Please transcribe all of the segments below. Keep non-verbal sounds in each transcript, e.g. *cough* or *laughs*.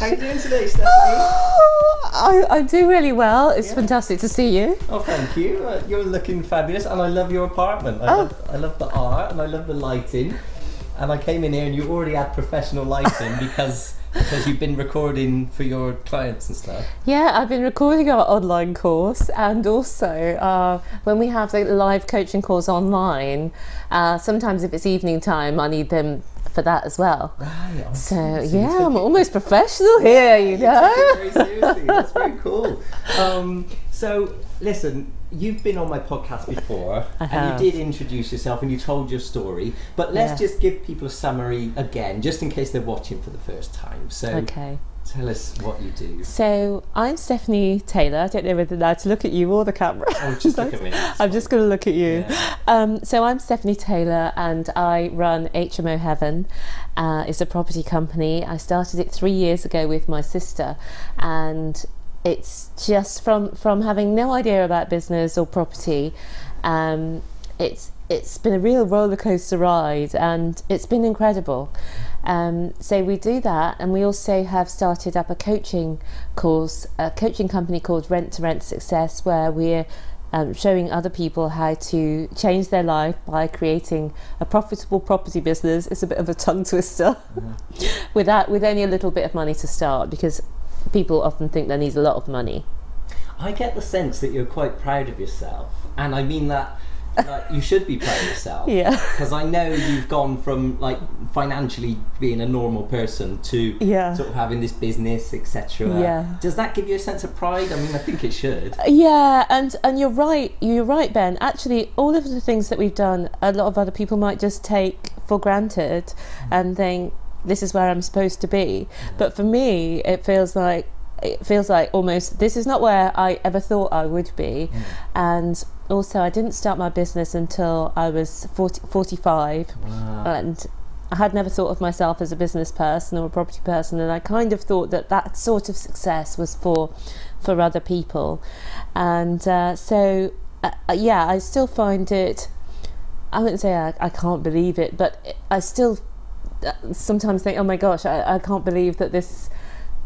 How you doing today, Stephanie? I, I do really well. It's Yeah. fantastic to see you. Oh, thank you. Uh, you're looking fabulous, and I love your apartment. I, Oh. love, I love the art, and I love the lighting. And I came in here, and you already had professional lighting *laughs* because because you've been recording for your clients and stuff. Yeah, I've been recording our online course, and also uh, when we have the live coaching calls online, uh, sometimes if it's evening time, I need them for that as well. Right. So yeah, I'm almost professional here, you you know. it very *laughs* seriously. That's very cool. Um, so, listen, you've been on my podcast before, and you did introduce yourself and you told your story. But let's Yeah. just give people a summary again, just in case they're watching for the first time. So, Okay. Tell us what you do. So I'm Stephanie Taylor. I don't know whether now to look at you or the camera. Oh, just look *laughs* at me. I'm just going to look at you. Yeah. Um, so I'm Stephanie Taylor, and I run HMO Heaven. Uh, it's a property company. I started it three years ago with my sister, and it's just from from having no idea about business or property. Um, it's it's been a real roller coaster ride, and it's been incredible. Um, so we do that, and we also have started up a coaching course, a coaching company called Rent to Rent Success, where we're um, showing other people how to change their life by creating a profitable property business. It's a bit of a tongue twister, *laughs* without with only a little bit of money to start, because people often think they need a lot of money. I get the sense that you're quite proud of yourself, and I mean that. Like, you should be proud of yourself. *laughs* Yeah. Because I know you've gone from like financially being a normal person to Yeah. sort of having this business, etc. Yeah. Does that give you a sense of pride? I mean, I think it should. Uh, yeah, and and you're right. You're right, Ben. Actually, all of the things that we've done, a lot of other people might just take for granted, and think this is where I'm supposed to be. But for me, it feels like it feels like almost this is not where I ever thought I would be, mm. and also I didn't start my business until I was 40, 45 Wow. and I had never thought of myself as a business person or a property person, and I kind of thought that that sort of success was for for other people, and uh, so uh, uh, yeah, I still find it. I wouldn't say I, I can't believe it, but I still uh, sometimes think, oh my gosh, I, I can't believe that this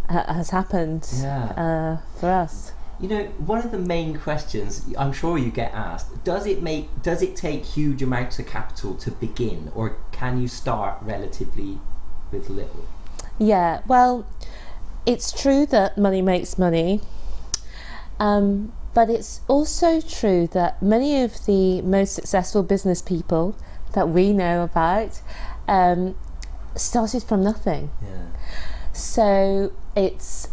uh, has happened Yeah. uh, for us. You know, one of the main questions I'm sure you get asked: Does it make? Does it take huge amounts of capital to begin, or can you start relatively with little? Yeah, well, it's true that money makes money, um, but it's also true that many of the most successful business people that we know about um, started from nothing. Yeah. So it's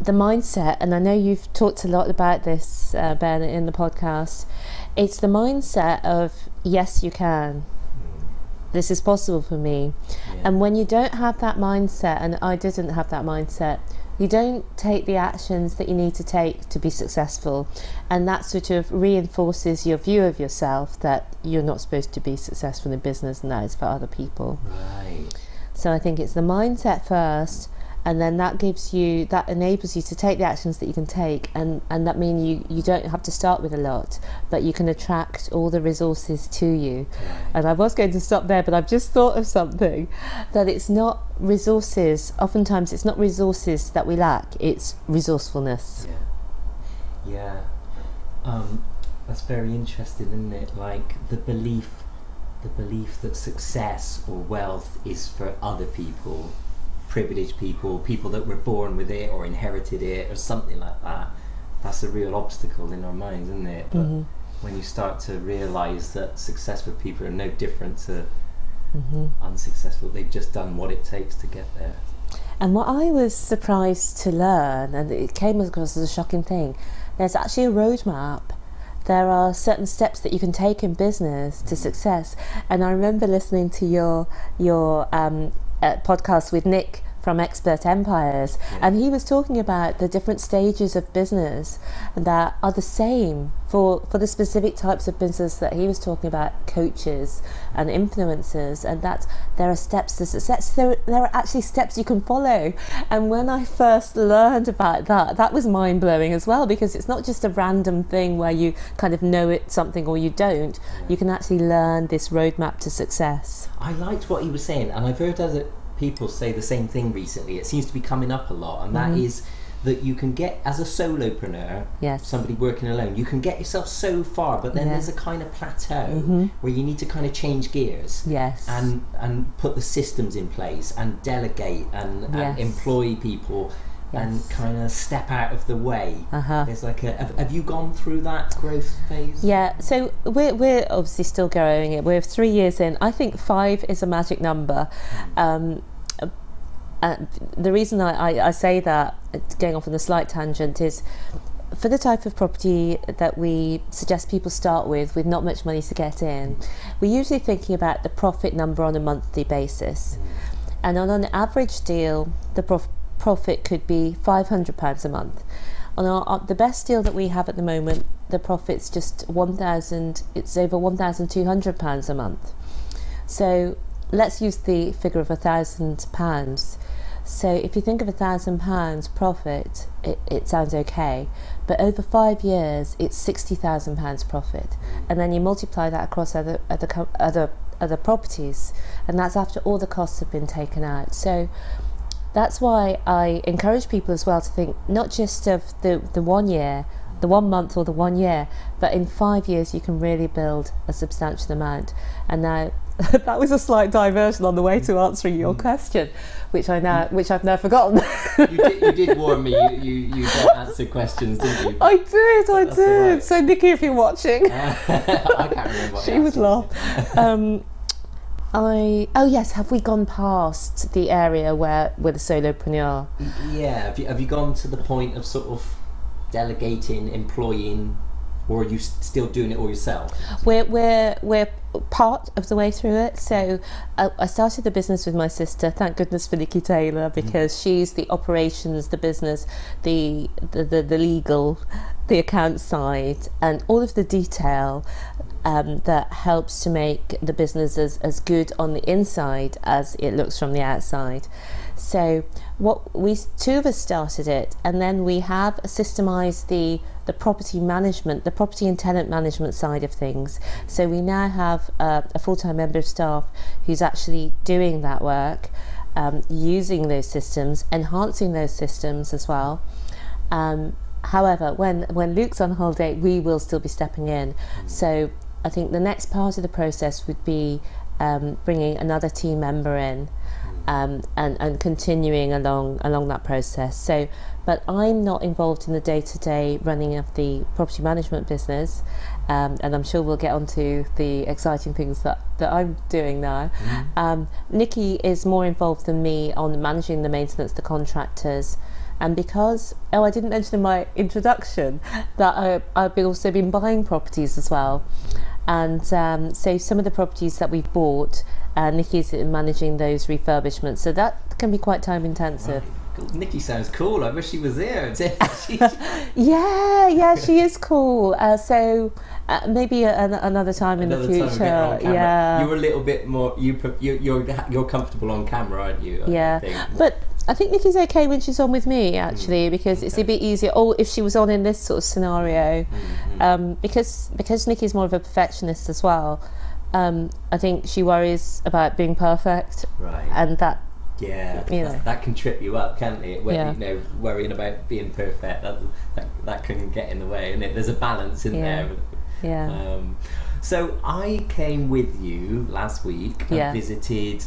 the mindset, and I know you've talked a lot about this, uh, Ben, in the podcast. It's the mindset of yes, you can. This is possible for me. Yeah. And when you don't have that mindset, and I didn't have that mindset, you don't take the actions that you need to take to be successful. And that sort of reinforces your view of yourself that you're not supposed to be successful in business and that is for other people. Right. So I think it's the mindset first, and then that gives you that enables you to take the actions that you can take, and and that mean you you don't have to start with a lot, but you can attract all the resources to you. And I was going to stop there, but I've just thought of something that it's not resources. Oftentimes, it's not resources that we lack; it's resourcefulness. Yeah. Yeah. Um, that's very interesting, isn't it? Like the belief, the belief that success or wealth is for other people, privileged people, people that were born with it or inherited it or something like that. That's a real obstacle in our minds, isn't it? But Mhm. when you start to realise that successful people are no different to Mhm. unsuccessful, they've just done what it takes to get there. And what I was surprised to learn, and it came across as a shocking thing, there's actually a roadmap. There are certain steps that you can take in business to success. And I remember listening to your your um, podcast with Nick from Expert Empires, Yeah. and he was talking about the different stages of business that are the same for for the specific types of business that he was talking about, coaches and influencers, and that there are steps to success. There, there are actually steps you can follow. And when I first learned about that, that was mind blowing as well because it's not just a random thing where you kind of know it something or you don't. You can actually learn this roadmap to success. I liked what he was saying, and I've heard other people say the same thing recently. It seems to be coming up a lot, and that Mhm. is that you can get as a solopreneur, Yes. somebody working alone, you can get yourself so far, but then Yeah. there's a kind of plateau Mhm. where you need to kind of change gears Yes. and and put the systems in place and delegate and, and employ people and kind of step out of the way. Uh-huh. There's like a have, have you gone through that growth phase? Yeah, so we're, we're obviously still growing it. We're three years in. I think five is a magic number. Um, uh, the reason I, I, I say that, going off on a slight tangent, is for the type of property that we suggest people start with, with not much money to get in, we're usually thinking about the profit number on a monthly basis. And on an average deal, the prof- profit could be £500 a month. On our, uh, the best deal that we have at the moment, the profit's just 1,000, it's over £1,200 a month. So let's use the figure of £1,000. So if you think of £1,000 profit, it, it sounds okay. But over five years, it's £60,000 profit. And then you multiply that across other, other, other, other properties, and that's after all the costs have been taken out. So that's why I encourage people as well to think not just of the, the one year, the one month or the one year, but in five years you can really build a substantial amount. And now *laughs* that was a slight diversion on the way to answering your question, which I now which I've now forgotten. you, *laughs* did, you did warn me. You you, you don't answer questions, didn't you? I did, I That's did. right. So Nikki, if you're watching, *laughs* I can't remember. What she would laugh. Um, I oh yes, have we gone past the area where with a solopreneur? Yeah. Have you, have you gone to the point of sort of delegating, employing, or are you still doing it all yourself? We're we're we're part of the way through it. So uh, I started the business with my sister. Thank goodness for Nikki Taylor because she's the operations, the business, the the, the, the legal, the account side, and all of the detail. Um, that helps to make the business as, as good on the inside as it looks from the outside. So what we two of us started it, and then we have systemized the the property management, the property and tenant management side of things. So we now have uh, a full time member of staff who's actually doing that work, um, using those systems, enhancing those systems as well. Um, however, when when Luke's on holiday, we will still be stepping in. So I think the next part of the process would be um, bringing another team member in um, and, and continuing along along that process. So, but I'm not involved in the day to day running of the property management business, um, and I'm sure we'll get onto the exciting things that, that I'm doing now. Um, Nikki is more involved than me on managing the maintenance, the contractors. And because, oh, I didn't mention in my introduction that I, I've been also been buying properties as well. And um, so some of the properties that we've bought, uh, Nikki's managing those refurbishments. So that can be quite time intensive. Cool. Nikki sounds cool. I wish she was there. *laughs* Yeah, yeah, she is cool. Uh, so uh, maybe a, an, another time in the future. we get her on camera. yeah. you're a little bit more. You you you're you're comfortable on camera, aren't you? I Yeah, but I think Nikki's okay when she's on with me actually because it's a bit easier. Or if she was on in this sort of scenario, Mhm. um, because because Nikki's more of a perfectionist as well. Um, I think she worries about being perfect, right. and that yeah, you that, know. that can trip you up, can't it? When Yeah. you know worrying about being perfect, that that, that can get in the way, and there's a balance in Yeah. there. yeah Um, so I came with you last week and Yeah. visited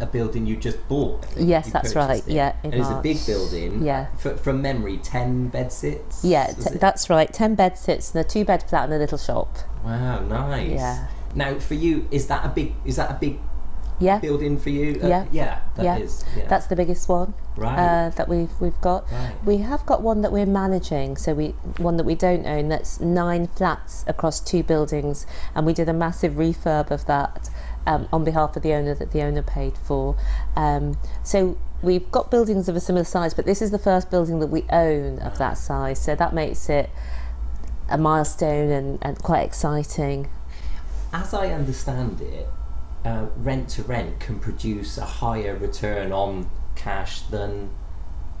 a building you just bought. Yes, You that's right. it. Yeah, in and it's a big building. Yeah. F- from memory, ten bed sits. yeah t- that's right. Ten bed sits and a two bed flat and a little shop. Wow, nice. Yeah. Now, for you, is that a big? Is that a big Yeah, building for you? Uh, Yeah. yeah, that Yeah. is, yeah. that's the biggest one right. uh, that we've we've got. right. We have got one that we're managing, so we one that we don't own. That's nine flats across two buildings, and we did a massive refurb of that um, on behalf of the owner that the owner paid for. Um, so we've got buildings of a similar size, but this is the first building that we own of that size. So that makes it a milestone and, and quite exciting. As I understand it, uh, rent to rent can produce a higher return on cash than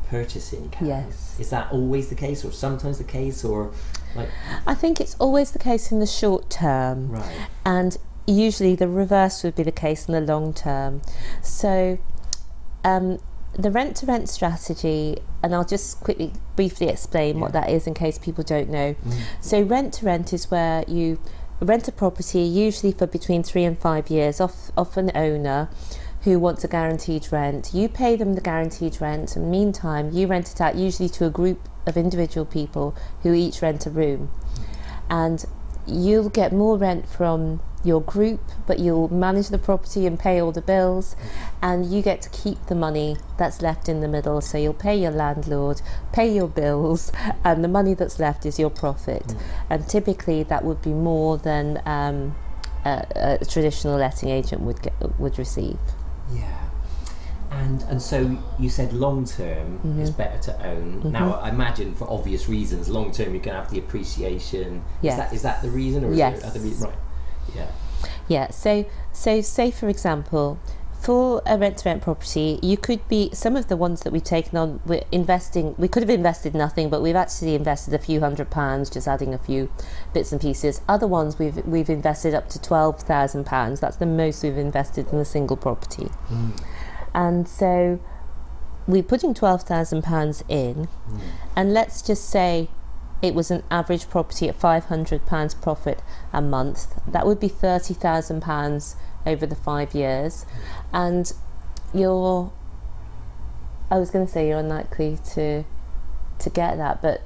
purchasing cash. Yes. Is that always the case, or sometimes the case, or like I think it's always the case in the short term. right? and usually the reverse would be the case in the long term. So um, the rent to rent strategy, and I'll just quickly, briefly explain what that is in case people don't know. Mm. So, rent to rent is where you rent a property, usually for between three and five years, off, off an owner who wants a guaranteed rent. You pay them the guaranteed rent, and meantime, you rent it out usually to a group of individual people who each rent a room. And you'll get more rent from your group, but you'll manage the property and pay all the bills, and you get to keep the money that's left in the middle. So you'll pay your landlord, pay your bills, *laughs* and the money that's left is your profit. And typically, that would be more than um, a, a traditional letting agent would get, would receive. Yeah. And and so you said long term Mm-hmm. is better to own. Now I imagine for obvious reasons, long term you're going to have the appreciation. Is that Yes. is that the reason or is Yes. there other reasons? Right. Yeah. Yeah. So so say for example, for a rent to rent property, you could be some of the ones that we've taken on. We're investing. We could have invested nothing, but we've actually invested a few hundred pounds, just adding a few bits and pieces. Other ones we've we've invested up to twelve thousand pounds. That's the most we've invested in a single property. Hmm. And so we're putting twelve thousand pounds in, hmm. and let's just say it was an average property at five hundred pounds profit a month. That would be thirty thousand pounds over the five years, and you're. I was going to say you're unlikely to to get that, but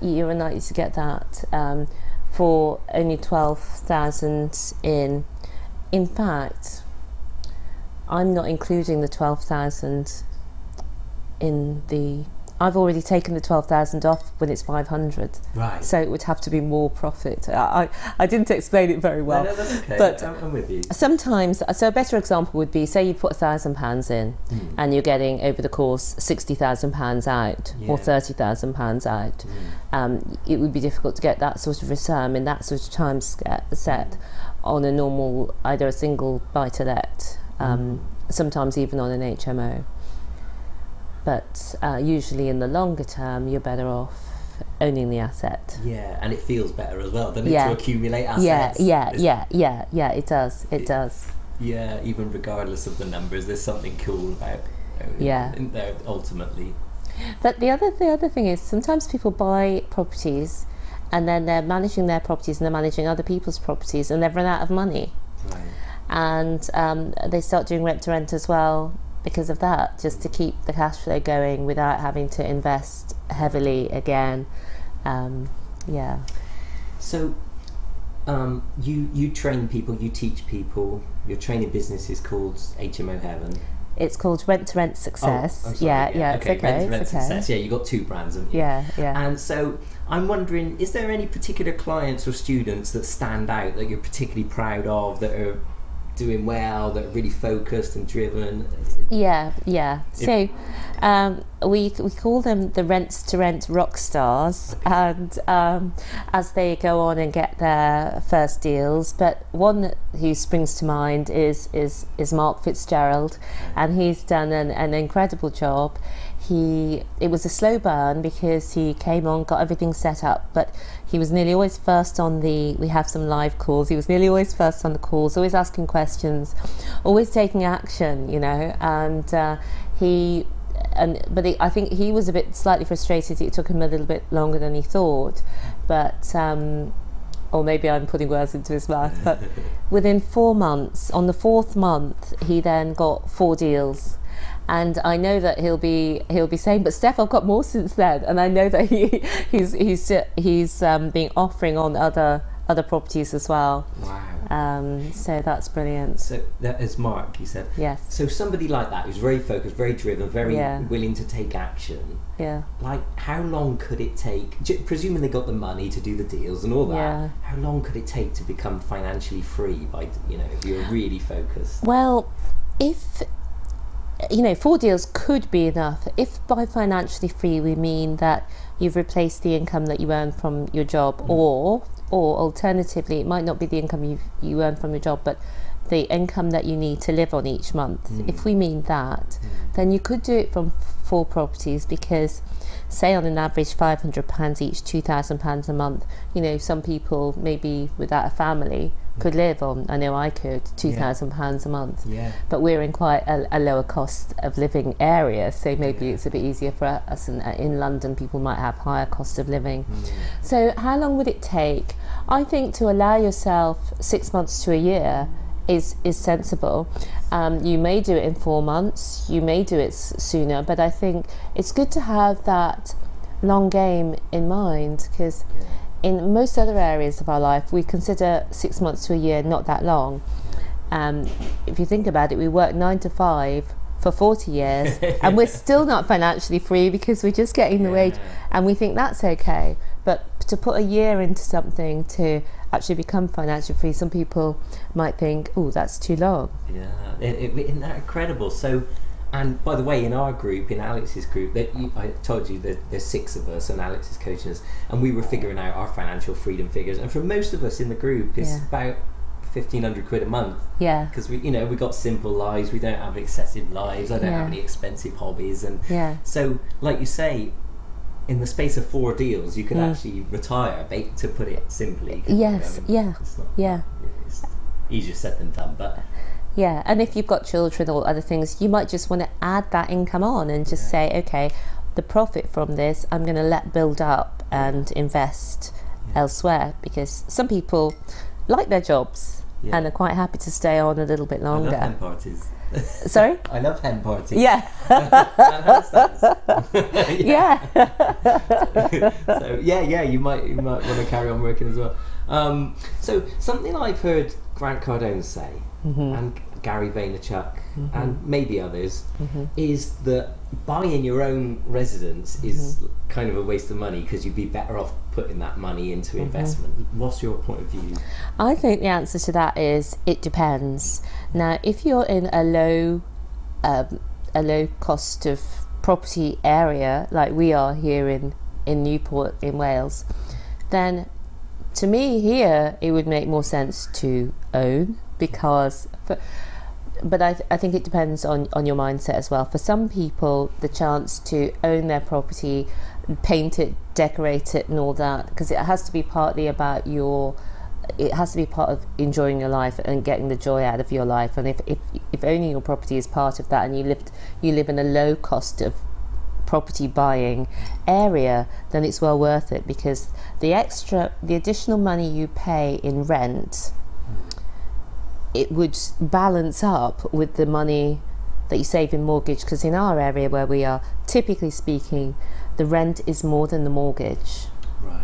you're unlikely to get that um, for only twelve thousand in. In fact, I'm not including the twelve thousand in the. I've already taken the twelve thousand off when it's five hundred, Right. so it would have to be more profit. I I, I didn't explain it very well. no, no, that's okay. but- I'm, I'm with you. Sometimes, so a better example would be say you put a thousand pounds in, Mm. and you're getting over the course sixty thousand pounds out or thirty thousand pounds out. Mm. Um, it would be difficult to get that sort of return in that sort of time set on a normal either a single buy to let, um, sometimes even on an HMO. But uh, usually in the longer term, you're better off owning the asset. Yeah, and it feels better as well, it, Yeah. to accumulate assets? yeah, It's- yeah, yeah, yeah. It does. It It- does. Yeah, even regardless of the numbers, there's something cool about owning Yeah. in there ultimately. But the other the other thing is sometimes people buy properties and then they're managing their properties and they're managing other people's properties and they've run out of money Right. and um, they start doing rent to rent as well because of that just to keep the cash flow going without having to invest heavily again um, yeah So, um, you you train people, you teach people. Your training business is called HMO Heaven. it's called rent to rent success Oh, sorry, yeah yeah, okay. it's okay, Rent to Rent okay. Success. Yeah, you got two brands, haven't you? yeah yeah And so I'm wondering, is there any particular clients or students that stand out that you're particularly proud of, that are doing well, that are really focused and driven? Yeah, yeah. So um, we we call them the rent to rent rock stars, and um, as they go on and get their first deals, but one that- who springs to mind is is is Mark Fitzgerald, and he's done an, an incredible job. He it was a slow burn because he came on, got everything set up, but he was nearly always first on the. We have some live calls. He was nearly always first on the calls, always asking questions, always taking action. You know, and uh, he and but he, I think he was a bit slightly frustrated. It took him a little bit longer than he thought, but. Um, or maybe I'm putting words into his mouth, but *laughs* within four months, on the fourth month, he then got four deals. And I know that he'll be he'll be saying, but Steph, I've got more since then. And I know that he *laughs* he's he's he's um, been offering on other other properties as well. Wow. Um, so that's brilliant. So that is Mark, you said. Yes. So somebody like that who's very focused, very driven, very Yeah. willing to take action. Yeah. Like, how long could it take? Presuming they got the money to do the deals and all that. Yeah. How long could it take to become financially free? By you know, if you're really focused. Well, if you know, four deals could be enough. If by financially free we mean that you've replaced the income that you earn from your job, mm. or or alternatively, it might not be the income you you earn from your job, but the income that you need to live on each month. Mm. If we mean that, mm. then you could do it from four properties because say on an average 500 pounds each 2000 pounds a month you know some people maybe without a family could live on. I know I could two thousand pounds a month. Yeah. But we're in quite a, a lower cost of living area, so maybe Yeah. it's a bit easier for us. And uh, in London, people might have higher cost of living. Mm. So, how long would it take? I think to allow yourself six months to a year is is sensible. Um, you may do it in four months. You may do it sooner, but I think it's good to have that long game in mind because Yeah. In most other areas of our life, we consider six months to a year not that long. Um, if you think about it, we work nine to five for 40 years *laughs* and we're still not financially free because we're just getting the wage and we think that's okay. But to put a year into something to actually become financially free, some people might think, oh, that's too long. Yeah, it, isn't that incredible? So, and by the way, in our group, in Alex's group, that you, I told you that there's six of us, and Alex is coaching us, and we were figuring out our financial freedom figures. And for most of us in the group, it's Yeah. about fifteen hundred quid a month Yeah. because we, you know, we got simple lives. We don't have excessive lives. I don't Yeah. have any expensive hobbies, and Yeah. so, like you say. In the space of four deals, you could Mm. actually retire. To put it simply, couldn't you? Yes, yeah, it's not, yeah. it's easier said than done. But Yeah, and if you've got children or other things, you might just want to add that income on and just say, okay, the profit from this, I'm going to let build up and invest elsewhere because some people like their jobs Yeah. and are quite happy to stay on a little bit I love hen longer. parties. *laughs* Sorry? *laughs* I love hen parties. Yeah, *laughs* yeah. yeah, so yeah, yeah, you might you might want to carry on working as well. Um, so something I've heard Grant Cardone say, Mm-hmm. and Gary Vaynerchuk, and maybe others, Mm-hmm. is that buying your own residence is Mm-hmm. kind of a waste of money because you'd be better off putting that money into Mm-hmm. investment. What's your point of view? I think the answer to that is it depends. Now, if you're in a low, um, a low cost of property area like we are here in in Newport in Wales, then to me here it would make more sense to own because. For, but I, th- I think it depends on, on your mindset as well. For some people, the chance to own their property, paint it, decorate it, and all that, because it has to be partly about your, it has to be part of enjoying your life and getting the joy out of your life. And if, if, if owning your property is part of that, and you live you live in a low cost of property buying area, then it's well worth it because the extra, the additional money you pay in rent it would balance up with the money that you save in mortgage because in our area where we are typically speaking the rent is more than the mortgage Right.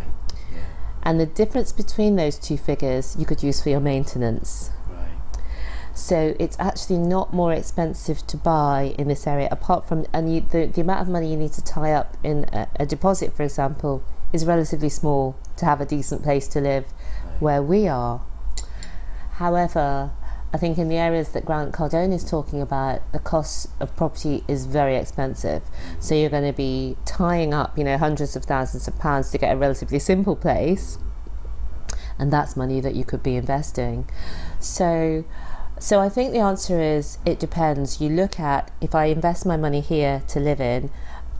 Yeah. and the difference between those two figures you could use for your maintenance Right. so it's actually not more expensive to buy in this area apart from and you, the, the amount of money you need to tie up in a, a deposit for example is relatively small to have a decent place to live Right. where we are however I think in the areas that Grant Cardone is talking about, the cost of property is very expensive. So you're going to be tying up, you know, hundreds of thousands of pounds to get a relatively simple place, and that's money that you could be investing. So, so I think the answer is it depends. You look at if I invest my money here to live in,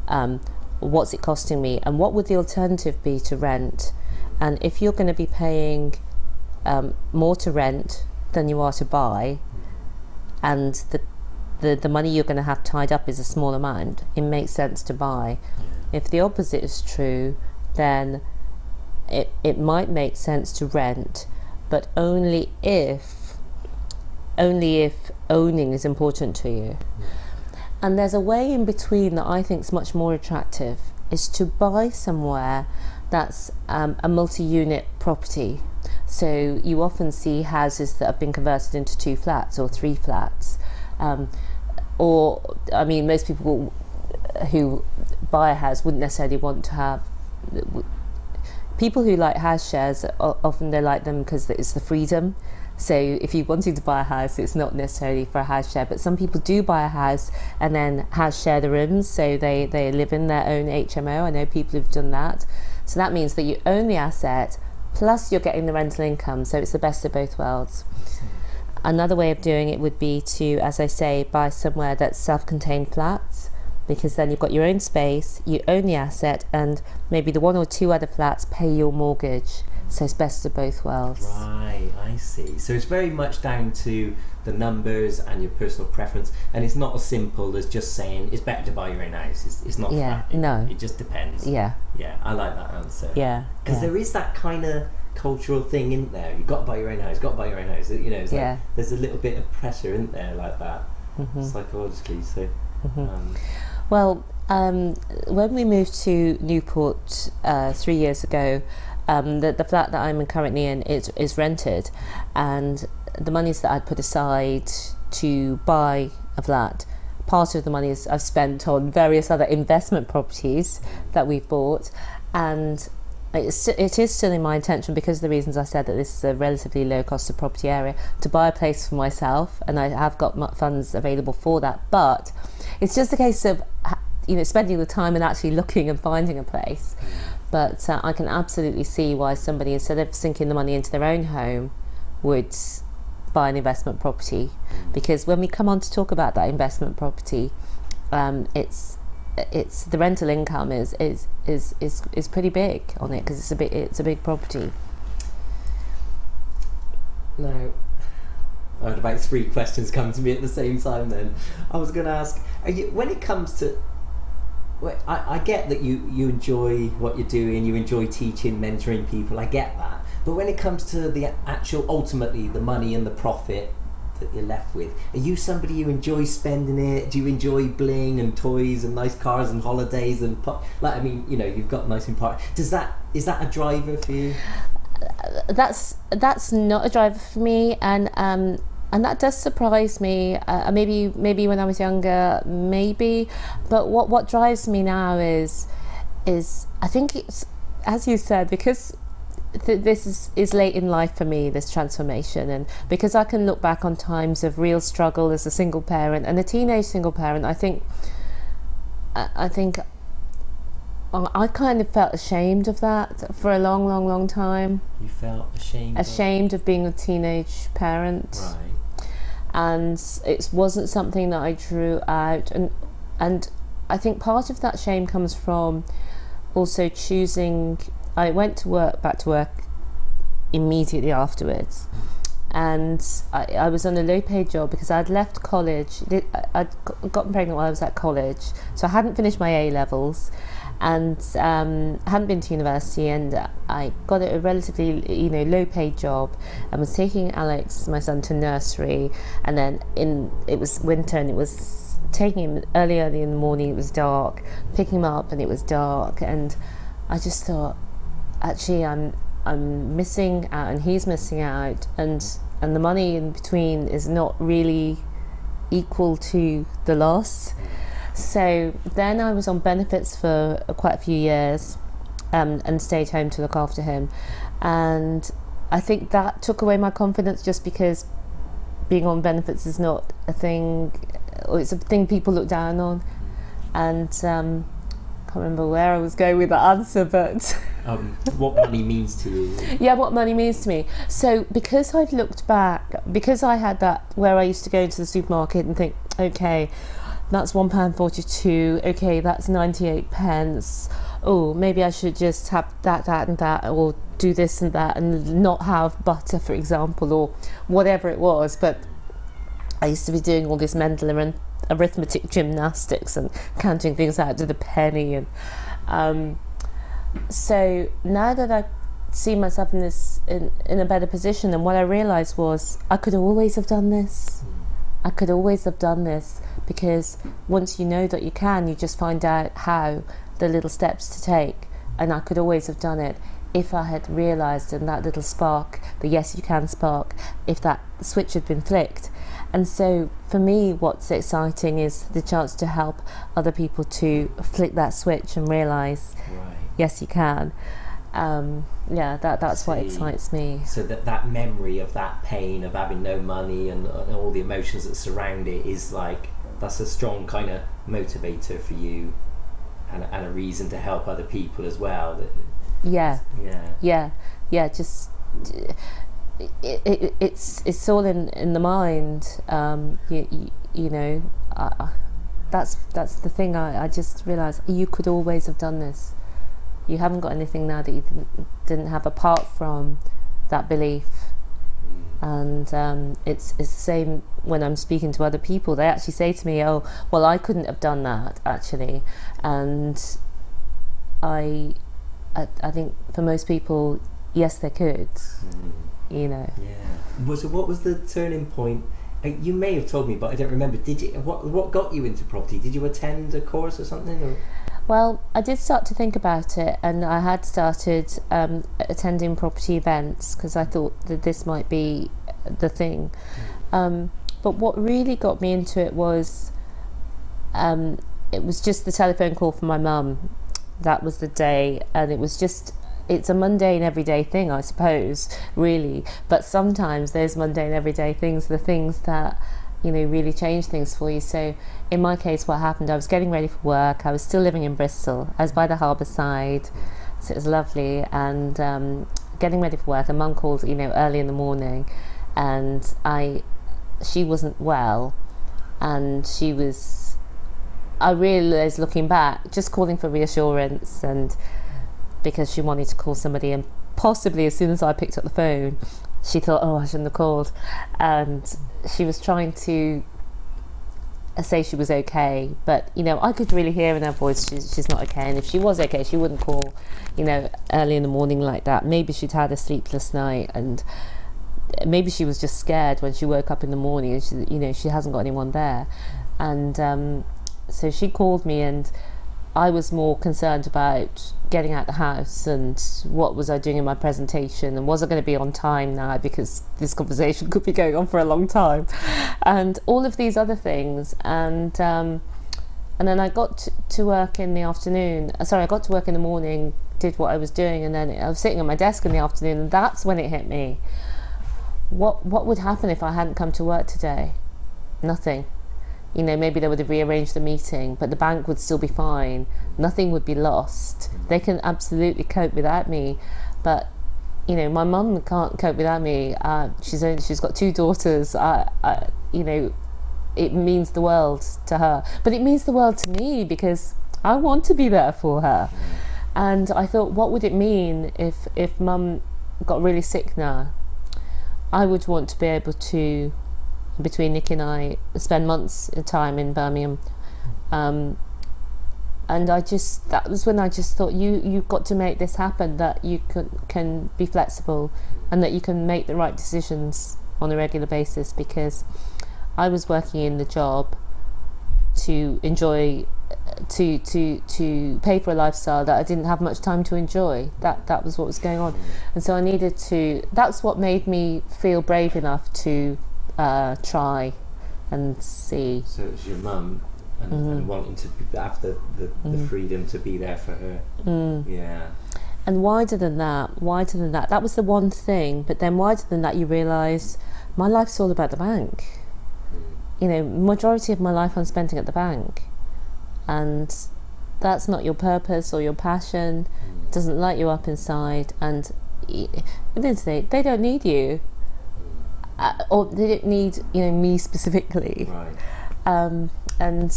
um, what's it costing me, and what would the alternative be to rent? And if you're going to be paying um, more to rent than you are to buy, and the the, the money you're going to have tied up is a small amount, it makes sense to buy. If the opposite is true, then it, it might make sense to rent, but only if only if owning is important to you. And there's a way in between that I think is much more attractive is to buy somewhere that's um, a multi-unit property. So you often see houses that have been converted into two flats or three flats, um, or I mean, most people who buy a house wouldn't necessarily want to have. People who like house shares often they like them because it's the freedom. So if you're wanting to buy a house, it's not necessarily for a house share, but some people do buy a house and then house share the rooms, so they, they live in their own HMO. I know people who've done that. So that means that you own the asset, plus you're getting the rental income, so it's the best of both worlds. Another way of doing it would be to, as I say, buy somewhere that's self contained flats because then you've got your own space, you own the asset, and maybe the one or two other flats pay your mortgage. So it's best of both worlds. Right, I see. So it's very much down to the numbers and your personal preference, and it's not as simple as just saying it's better to buy your own house. It's, it's not. Yeah. It, no. It just depends. Yeah, Yeah, I like that answer. yeah. Because yeah. there is that kind of cultural thing in there. You've got to buy your own house. Got to buy your own house. You know, it's like, Yeah. there's a little bit of pressure in there like that Mhm. psychologically. So. Mhm. Um, Well, um, when we moved to Newport uh, three years ago, um, the, the flat that I'm currently in is, is rented, and the monies that I'd put aside to buy a flat, part of the money is I've spent on various other investment properties that we've bought, and it's, it is still in my intention because of the reasons I said that this is a relatively low cost of property area to buy a place for myself, and I have got funds available for that. But it's just a case of you know spending the time and actually looking and finding a place. But uh, I can absolutely see why somebody instead of sinking the money into their own home would buy an investment property because when we come on to talk about that investment property, um, it's it's the rental income is is is is, is pretty big on it because it's a big it's a big property. Now, I had about three questions come to me at the same time. Then I was going to ask: are you, when it comes to, well, I, I get that you you enjoy what you're doing, you enjoy teaching, mentoring people. I get that, but when it comes to the actual, ultimately, the money and the profit that you're left with, are you somebody who enjoys spending it? Do you enjoy bling and toys and nice cars and holidays and po- like? I mean, you know, you've got nice in part. Does that is that a driver for you? that's that's not a driver for me and um and that does surprise me uh, maybe maybe when I was younger maybe but what what drives me now is is I think it's as you said because th- this is, is late in life for me this transformation and because I can look back on times of real struggle as a single parent and a teenage single parent I think I, I think I I kind of felt ashamed of that for a long long long time You felt ashamed. of- ashamed of being a teenage parent Right. and it wasn't something that I drew out and and I think part of that shame comes from also choosing I went to work back to work immediately afterwards. And I, I was on a low paid job because I'd left college I'd gotten pregnant while I was at college. So I hadn't finished my A levels and um, hadn't been to university and I got a relatively you know low paid job and was taking Alex my son to nursery. And then in it was winter and it was taking him early early in the morning it was dark picking him up and it was dark. And I just thought actually I'm I'm missing out and he's missing out and and the money in between is not really equal to the loss. So then I was on benefits for quite a few years um, and stayed home to look after him. And I think that took away my confidence just because being on benefits is not a thing or it's a thing people look down on. And um, can't remember where I was going with the answer but *laughs* Um, what money means to you? yeah what money means to me. So because i've looked back because i had that where i used to go into the supermarket and think okay that's one pound 42 okay that's 98 pence. Oh maybe i should just have that that and that or do this and that and not have butter for example or whatever it was. But i used to be doing all this mental arith- arithmetic gymnastics and counting things out to the penny and um, so now that I see myself in this in, in a better position, then what I realised was I could always have done this. I could always have done this because once you know that you can, you just find out how the little steps to take, and I could always have done it if I had realised in that little spark, the yes you can spark, if that switch had been flicked. And so for me, what's exciting is the chance to help other people to flick that switch and realise Right. yes you can um, yeah that that's what excites me So that that memory of that pain of having no money and, and all the emotions that surround it is like that's a strong kind of motivator for you, and, and a reason to help other people as well. That, yeah yeah. yeah yeah just it, it, it's it's all in in the mind um, you, you, you know I, I- that's that's the thing I, I just realized you could always have done this you haven't got anything now that you didn't didn't have apart from that belief. And um, it's, it's the same when I'm speaking to other people. They actually say to me, "Oh, well, I couldn't have done that actually," and I, I, I think for most people, yes, they could. You know. Yeah. Was so what was the turning point? Uh, You may have told me, but I don't remember. Did you? What What got you into property? Did you attend a course or something? Or? Well, I did start to think about it, and I had started um, attending property events because I thought that this might be the thing. Um, but what really got me into it was um, it was just the telephone call from my mum. That was the day, and it was just. It's a mundane everyday thing, I suppose, really. But sometimes those mundane everyday things, the things that you know really change things for you. So in my case, what happened? I was getting ready for work. I was still living in Bristol. I was by the harbour side, so it was lovely. And um, getting ready for work, and Mum called, you know, early in the morning, and I, she wasn't well, and she was. I realised looking back, just calling for reassurance, and because she wanted to call somebody, and possibly as soon as I picked up the phone, she thought, "Oh, I shouldn't have called," and she was trying to say she was okay, but you know, I could really hear in her voice she's, she's not okay. And if she was okay, she wouldn't call, you know, early in the morning like that. Maybe she'd had a sleepless night, and maybe she was just scared when she woke up in the morning, and she, you know, she hasn't got anyone there. And um, so she called me, and I was more concerned about getting out the house and what was I doing in my presentation and was I going to be on time now because this conversation *laughs* could be going on for a long time and all of these other things. And um, and then I got to, work in the afternoon uh, sorry I got to work in the morning did what I was doing and then I was sitting at my desk in the afternoon and that's when it hit me. What what would happen if I hadn't come to work today? Nothing you know, maybe they would have rearranged the meeting, but the bank would still be fine. Nothing would be lost. They can absolutely cope without me, but you know, my mum can't cope without me. Uh, she's only, she's got two daughters. I, I, you know, it means the world to her, but it means the world to me because I want to be there for her. And I thought, what would it mean if if mum got really sick now? I would want to be able to between Nick and I spend months of time in Birmingham. Um, and I just that was when I just thought you you've got to make this happen that you can can be flexible and that you can make the right decisions on a regular basis because I was working in the job to enjoy to to to pay for a lifestyle that I didn't have much time to enjoy that that was what was going on and so I needed to that's what made me feel brave enough to uh, try and see. So it was your mum and, Mm-hmm. and wanting to have the, the, the freedom to be there for her. Mm. Yeah. And wider than that, wider than that, that was the one thing. But then wider than that, you realise my life's all about the bank. You know, majority of my life I'm spending at the bank, and that's not your purpose or your passion. It Doesn't light you up inside, and at the end of the day, they don't need you, uh, or they don't need you know me specifically. Right. um, and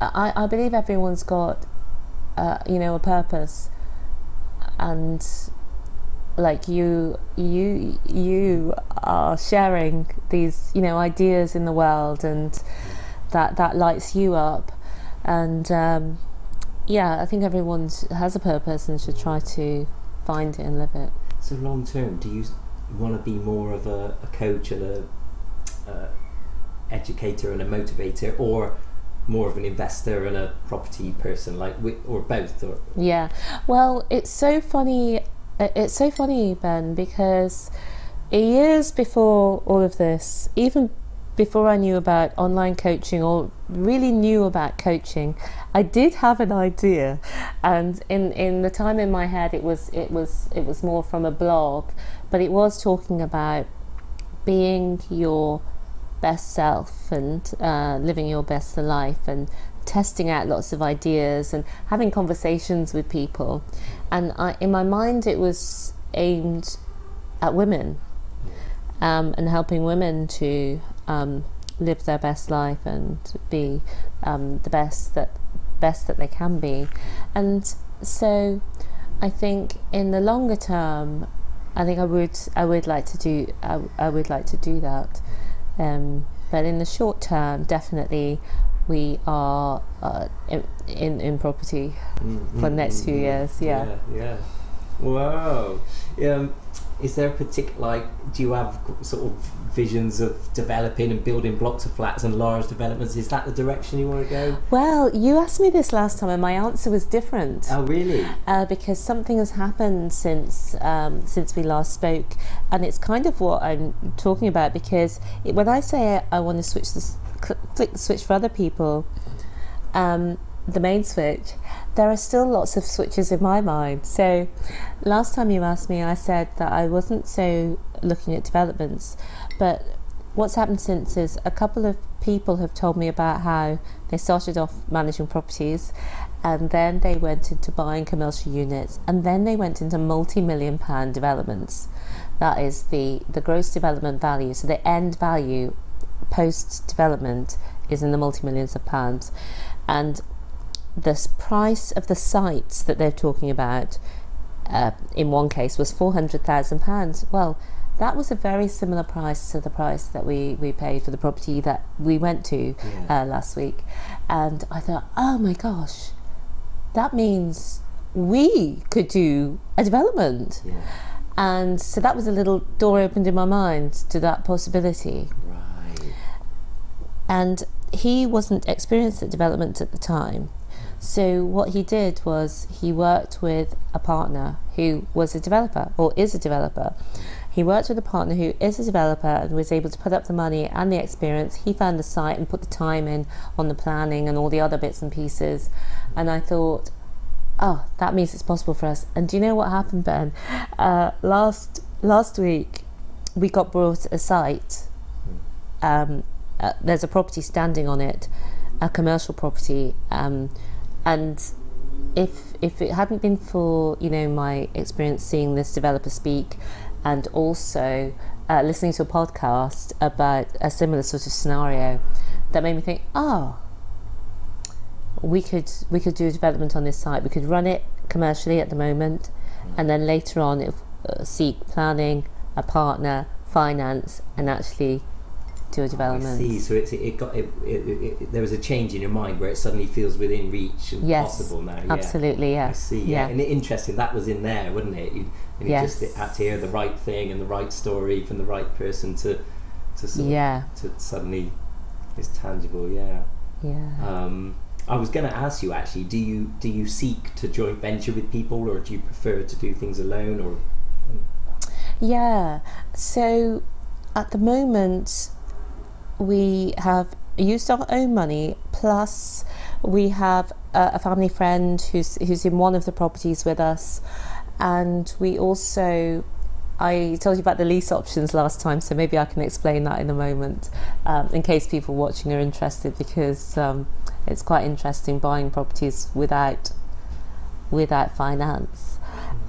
I, I believe everyone's got uh, you know a purpose and like you you you are sharing these you know ideas in the world and that that lights you up and um, yeah I think everyone has a purpose and should try to find it and live it So long term, do you want to be more of a, a coach and a, a educator and a motivator, or more of an investor and a property person, like or both? Or Yeah. Well, it's so funny. It's so funny, Ben, because years before all of this, even before I knew about online coaching or really knew about coaching, I did have an idea, and in in the time in my head, it was it was it was more from a blog, but it was talking about being your best self and uh, living your best life and testing out lots of ideas and having conversations with people. And I, in my mind, it was aimed at women um, and helping women to um, live their best life and be um, the best that best that they can be. And so I think in the longer term, I think I would I would like to do I, I would like to do that. Um, but in the short term, definitely, we are uh, in, in in property Mm, for the next few mm, years. Yeah. yeah, yeah. Wow. Um, is there a particular like? Do you have sort of visions of developing and building blocks of flats and large developments? Is that the direction you want to go? Well, you asked me this last time, and my answer was different. Oh, really? uh, because something has happened since um, since we last spoke, and it's kind of what I'm talking about. Because it, when I say I want to switch the flick the switch for other people, um, the main switch, there are still lots of switches in my mind. So last time you asked me, I said that I wasn't so looking at developments, but what's happened since is a couple of people have told me about how they started off managing properties and then they went into buying commercial units and then they went into multi-million pound developments. That is the the gross development value. So the end value post development is in the multi-millions of pounds. And the price of the sites that they're talking about uh, in one case was four hundred thousand pounds. Well, that was a very similar price to the price that we, we paid for the property that we went to Yeah. uh, last week, and I thought, oh my gosh, that means we could do a development, Yeah. and so that was a little door opened in my mind to that possibility. Right. and he wasn't experienced at development at the time. So what he did was he worked with a partner who was a developer or is a developer. He worked with a partner who is a developer and was able to put up the money and the experience. He found the site and put the time in on the planning and all the other bits and pieces. And I thought, oh, that means it's possible for us. And do you know what happened, Ben? Uh, last last week, we got brought a site. Um, uh, there's a property standing on it, a commercial property, um, and if if it hadn't been for you know my experience seeing this developer speak, and also uh, listening to a podcast about a similar sort of scenario, that made me think, oh, we could we could do a development on this site. We could run it commercially at the moment, and then later on, if, uh, seek planning, a partner, finance, and actually do a development. I see. So it's, it got it, it, it, it, there was a change in your mind where it suddenly feels within reach and Yes, possible now. Yeah. Absolutely, yeah. I see. Yeah. Yeah. And interesting. That was in there, wasn't it? You, and you Yes. just had to hear the right thing and the right story from the right person to to sort of- to suddenly it's tangible. Yeah. yeah. Um, I was going to ask you actually. Do you do you seek to joint venture with people, or do you prefer to do things alone? Or Yeah. So at the moment, we have used our own money, plus we have a, a family friend who's who's in one of the properties with us, and we also. I told you about the lease options last time, so maybe I can explain that in a moment, um, in case people watching are interested, because um, it's quite interesting buying properties without without finance.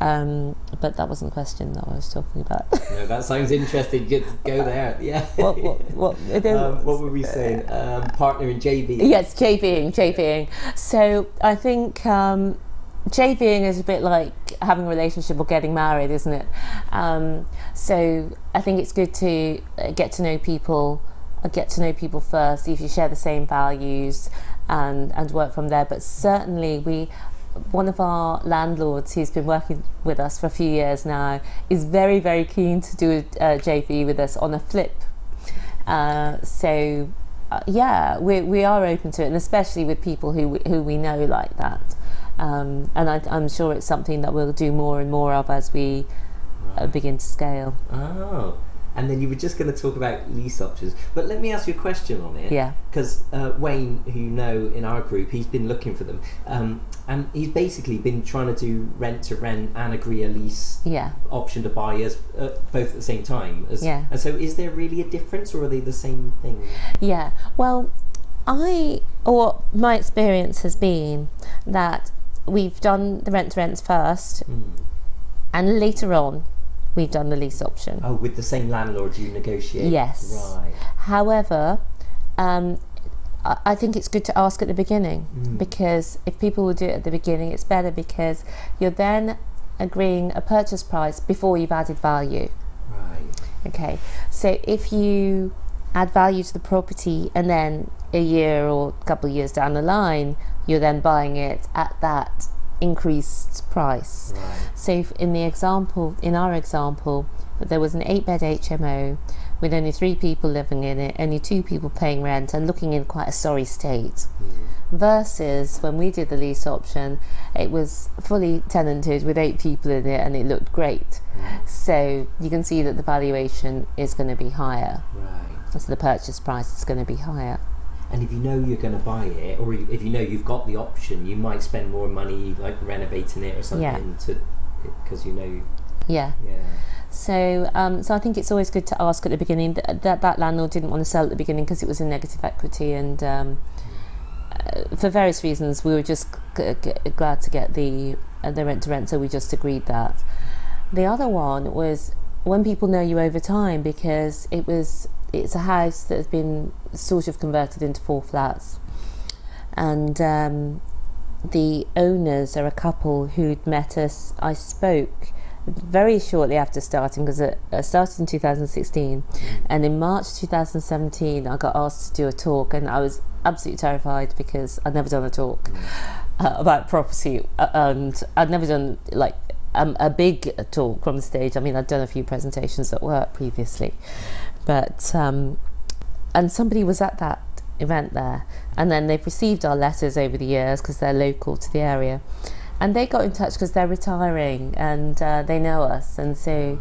Um, but that wasn't the question that I was talking about. *laughs* no, that sounds interesting. Just go there. *laughs* Yeah. what, what, what, *laughs* um, what were we saying? Um, partner in JV. Yes, JVing, JVing. So I think um, JVing is a bit like having a relationship or getting married, isn't it? Um, so I think it's good to uh, get to know people, uh, get to know people first, see if you share the same values, and and work from there. But certainly we. One of our landlords, who's been working with us for a few years now, is very, very keen to do a, a JV with us on a flip. Uh, so uh, yeah, we, we are open to it, and especially with people who who we know like that. Um, and I, I'm sure it's something that we'll do more and more of as we uh, begin to scale. Oh, and then you were just going to talk about lease options, but let me ask you a question on it. Yeah. Because uh, Wayne, who you know in our group, he's been looking for them, um, and he's basically been trying to do rent to rent and agree a lease Yeah. option to buy as uh, both at the same time. As, Yeah. And so, is there really a difference, or are they the same thing? Yeah. Well, I or my experience has been that we've done the rent to rents first, Hmm. and later on, we've done the lease option. Oh, with the same landlord you negotiate. Yes. Right. However, um, I I think it's good to ask at the beginning Mm. because if people will do it at the beginning, it's better because you're then agreeing a purchase price before you've added value. Right. Okay, so if you add value to the property and then a year or a couple of years down the line, you're then buying it at that increased price. Right. So, if in the example, in our example, there was an eight bed HMO with only three people living in it, only two people paying rent, and looking in quite a sorry state. Hmm. Versus when we did the lease option, it was fully tenanted with eight people in it and it looked great. Hmm. So you can see that the valuation is going to be higher. Right. So the purchase price is going to be higher. And if you know you're going to buy it, or if you know you've got the option, you might spend more money like renovating it or something Yeah. to because you know. Yeah. Yeah. So, um, so I think it's always good to ask at the beginning that that, that landlord didn't want to sell at the beginning because it was in negative equity, and um, uh, for various reasons, we were just glad to get the uh, the rent to rent, so we just agreed that. The other one was when people know you over time because it was it's a house that has been sort of converted into four flats, and um, the owners are a couple who'd met us. I spoke very shortly after starting because it started in 2016 and in March 2017 I got asked to do a talk and I was absolutely terrified because I'd never done a talk uh, about property uh, and I'd never done like um, a big talk from the stage. I mean I'd done a few presentations at work previously. But um, and somebody was at that event there and then they've received our letters over the years because they're local to the area and they got in touch because they're retiring and uh, they know us and so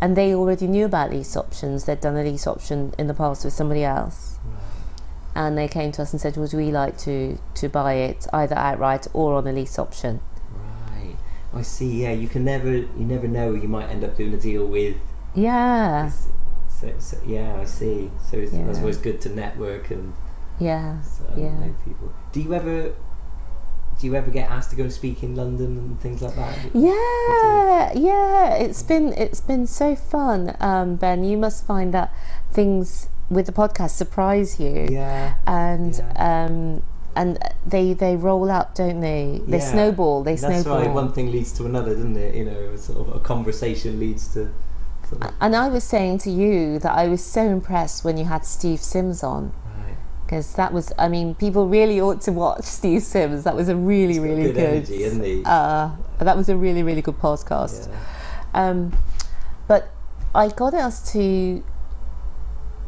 and they already knew about lease options they'd done a lease option in the past with somebody else and they came to us and said would we like to to buy it either outright or on a lease option Right. I see. Yeah. You can never. You never know. You might end up doing a deal with. yeah So, so, yeah. I see. So it's, Yeah. it's good to network and yeah Yeah. know people. Do you ever? Do you ever get asked to go and speak in London and things like that? Yeah, yeah, it's been it's been so fun, um, Ben. You must find that things with the podcast surprise you, Yeah. and Yeah. um, and they they roll up, don't they? They Yeah. snowball. They That's snowball. right. One thing leads to another, doesn't it? You know, sort of a conversation leads to. And I was saying to you that I was so impressed when you had Steve Sims on. right. Because that was, I mean, people really ought to watch *laughs* Steve Sims. That was a really, really good good. energy? Uh, that was a really, really good podcast. Yeah. Um, but I got asked to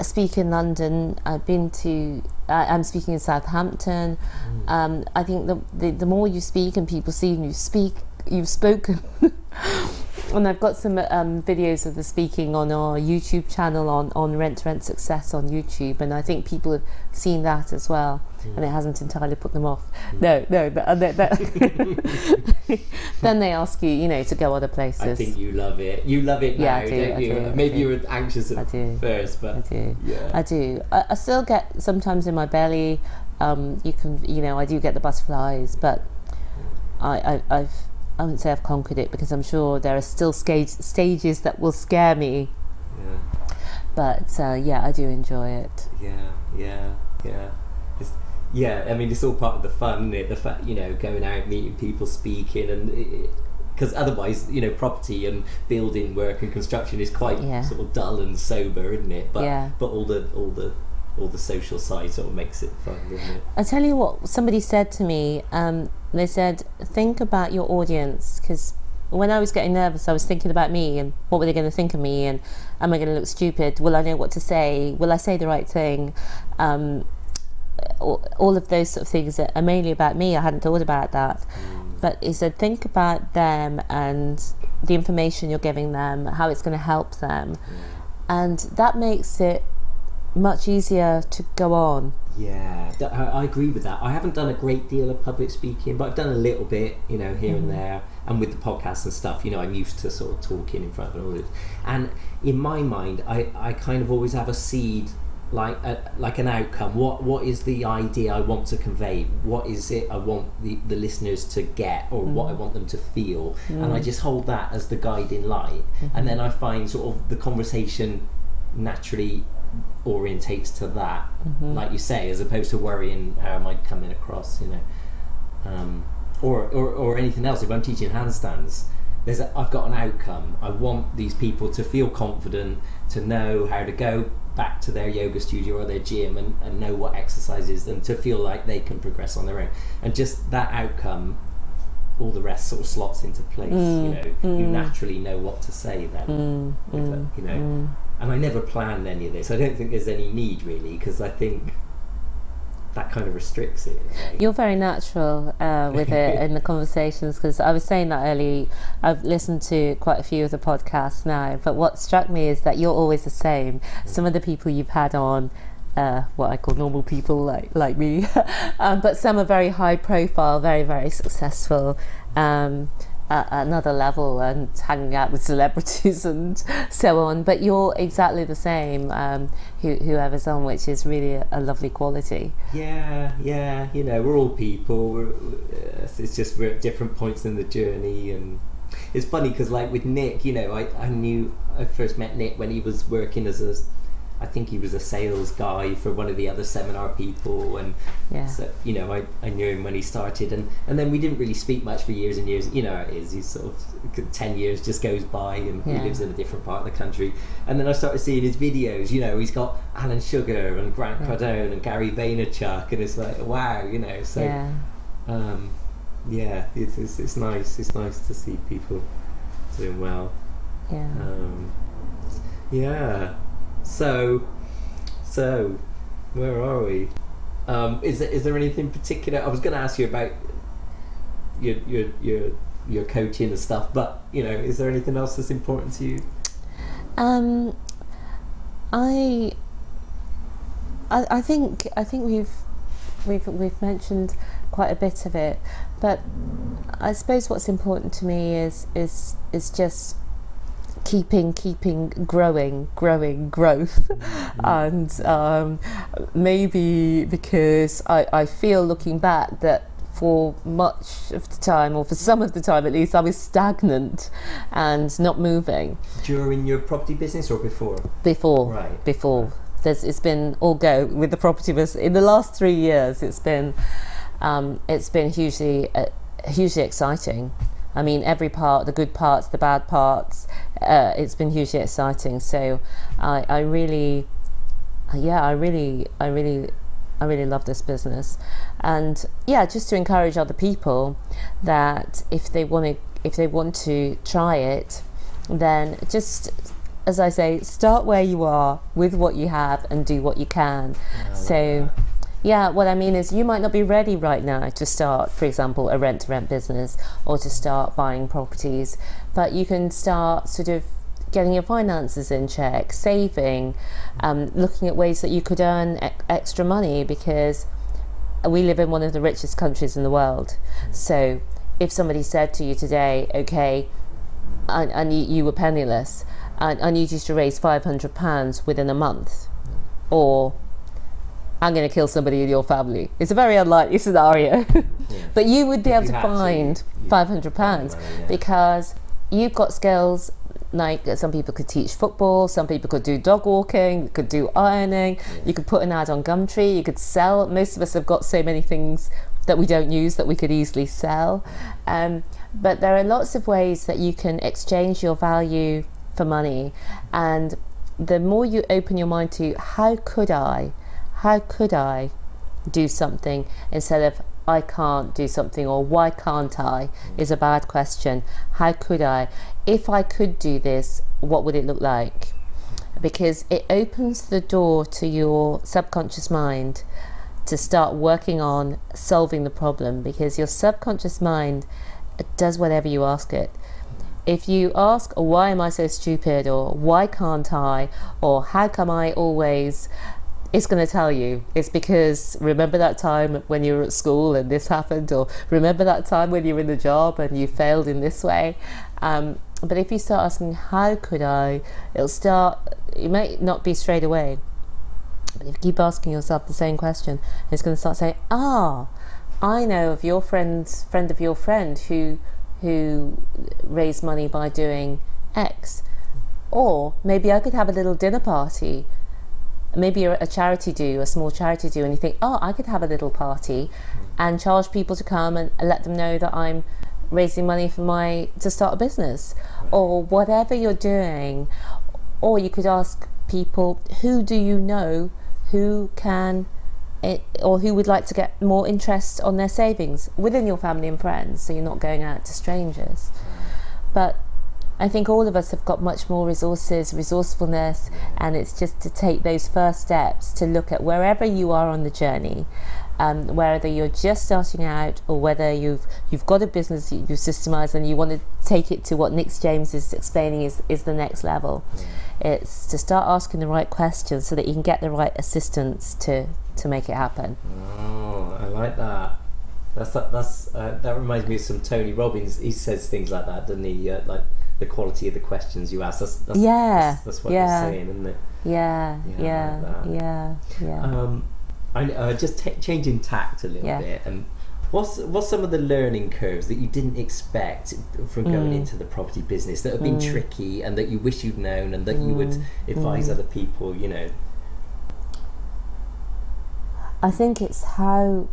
speak in London. I've been to. I I'm speaking in Southampton. Mm. Um, I think the, the the more you speak and people see you speak, you've spoken. *laughs* and I've got some um, videos of the speaking on our YouTube channel on on Rent to Rent Success on YouTube, and I think people have seen that as well. And it hasn't entirely put them off. No, no. th- uh, th- *laughs* th- then they ask you, you know, to go other places. I think you love it. You love it now, Yeah, I do, don't I you? do, Maybe you were anxious at I do. first, but I do. yeah. I do. I, I still get sometimes in my belly. Um, you can, you know, I do get the butterflies, but I, I, I've, I wouldn't say I've conquered it because I'm sure there are still stage, stages that will scare me. yeah. But uh, yeah, I do enjoy it. Yeah, yeah, yeah. It's, yeah, I mean, it's all part of the fun, isn't it? The fact, you know, going out, meeting people, speaking, and because otherwise, you know, property and building work and construction is quite Yeah. sort of dull and sober, isn't it? But Yeah. but all the all the all the social side sort of makes it fun, doesn't it? I tell you what, somebody said to me. Um, they said, think about your audience because when I was getting nervous, I was thinking about me and what were they going to think of me and am I going to look stupid? Will I know what to say? Will I say the right thing? Um, all, all of those sort of things that are mainly about me. I hadn't thought about that. But he said, think about them and the information you're giving them, how it's going to help them. And that makes it much easier to go on. Yeah, I, I agree with that. I haven't done a great deal of public speaking, but I've done a little bit, you know, here and mm-hmm. there. And with the podcast and stuff, you know, I'm used to sort of talking in front of an audience. And in my mind, I, I kind of always have a seed, like a, like an outcome. What what is the idea I want to convey? What is it I want the, the listeners to get, or what I mm-hmm. want them to feel? And I mm. just hold that as the guiding light. And mm-hmm. then I find sort of the conversation naturally orientates to that, like you say, as opposed to worrying how am I coming across, you know, um, or, or or anything else. If I'm teaching handstands, there's a, I've got an outcome. I want these people to feel confident, to know how to go back to their yoga studio or their gym and, and know what exercises and to feel like they can progress on their own. And just that outcome, all the rest sort of slots into place. Mm, you know, you naturally know what to say then. Mm, it, you know, and I never planned any of this. I don't think there's any need really because I think that kind of restricts it. in a way. You're very natural uh, with it *laughs* in the conversations because I was saying that earlier. I've listened to quite a few of the podcasts now, but what struck me is that you're always the same. Some of the people you've had on. Uh, what I call normal people like like me, *laughs* um, but some are very high profile, very very successful, um, at another level and hanging out with celebrities *laughs* and so on. But you're exactly the same, um, who, whoever's on, which is really a, a lovely quality. Yeah, yeah, you know, we're all people. We're, uh, it's just we're at different points in the journey, and it's funny because, like with Nick, you know, I, I knew I first met Nick when he was working as a, I think he was a sales guy for one of the other seminar people, and Yeah. so you know, I, I knew him when he started, and and then we didn't really speak much for years and years. You know, how it is. He's sort of ten years just goes by, and Yeah. he lives in a different part of the country. And then I started seeing his videos. You know, he's got Alan Sugar and Grant Yeah. Cardone and Gary Vaynerchuk, and it's like wow, you know. So yeah. um, yeah, it's, it's it's nice. It's nice to see people doing well. Yeah. Um, yeah. So, so, where are we? Um, is there, is there anything particular? I was going to ask you about your your your your coaching and stuff, but you know, is there anything else that's important to you? Um, I, I, I think I think we've we've we've mentioned quite a bit of it, but I suppose what's important to me is is is just keeping keeping growing growing growth. *laughs* *laughs* And um, maybe because I, I feel looking back that for much of the time or for some of the time at least I was stagnant and not moving. During your property business or before? before. Right. before. There's it's been all go with the property business in the last three years it's been um, it's been hugely uh, hugely exciting I mean every part the good parts the bad parts uh, it's been hugely exciting. So I, I really yeah I really I really I really love this business. And yeah just to encourage other people that if they want to if they want to try it then just as I say start where you are with what you have and do what you can. So yeah what I mean is you might not be ready right now to start for example a rent to rent business or to start buying properties but you can start sort of getting your finances in check, saving, um, looking at ways that you could earn e- extra money because we live in one of the richest countries in the world. So if somebody said to you today, okay, and, and you, you were penniless, and I need you to raise £500 within a month, or I'm going to kill somebody in your family. It's a very unlikely scenario. *laughs* but you would be If able to had to, find £500 yeah. because you've got skills like some people could teach football, some people could do dog walking, could do ironing, you could put an ad on Gumtree, you could sell. Most of us have got so many things that we don't use that we could easily sell. Um, but there are lots of ways that you can exchange your value for money. And the more you open your mind to how could I, how could I do something instead of I can't do something or why can't I is a bad question. How could I? If I could do this, what would it look like? Because it opens the door to your subconscious mind to start working on solving the problem because your subconscious mind does whatever you ask it. If you ask, why am I so stupid, or why can't I, or how come I always it's going to tell you. It's because remember that time when you were at school and this happened or remember that time when you were in the job and you failed in this way? Um, but if you start asking how could i? it'll start it may not be straight away. But if you keep asking yourself the same question it's going to start saying ah i know of your friend's friend of your friend who who raised money by doing x. Or maybe i could have a little dinner party maybe a, a charity do, a small charity do, and you think, oh, I could have a little party and charge people to come and let them know that I'm raising money for my to start a business. Or whatever you're doing or you could ask people who do you know who can it, or who would like to get more interest on their savings within your family and friends so you're not going out to strangers? But I think all of us have got much more resources, resourcefulness, and it's just to take those first steps to look at wherever you are on the journey, um, whether you're just starting out or whether you've you've got a business that you've systemized and you want to take it to what Nick James is explaining is, is the next level. It's to start asking the right questions so that you can get the right assistance to to make it happen. Oh, I like that. That's that's uh, that reminds me of some Tony Robbins. He says things like that, doesn't he? Uh, like the quality of the questions you ask. That's, that's Yeah, That's, that's what yeah. you're saying, isn't it? Yeah, Yeah, yeah, like yeah, yeah. Um, I uh, just t- changing tact a little Yeah. bit. And what's what's some of the learning curves that you didn't expect from going Mm. into the property business that have been Mm. tricky and that you wish you'd known and that you would Mm. advise Mm. other people? You know. I think it's how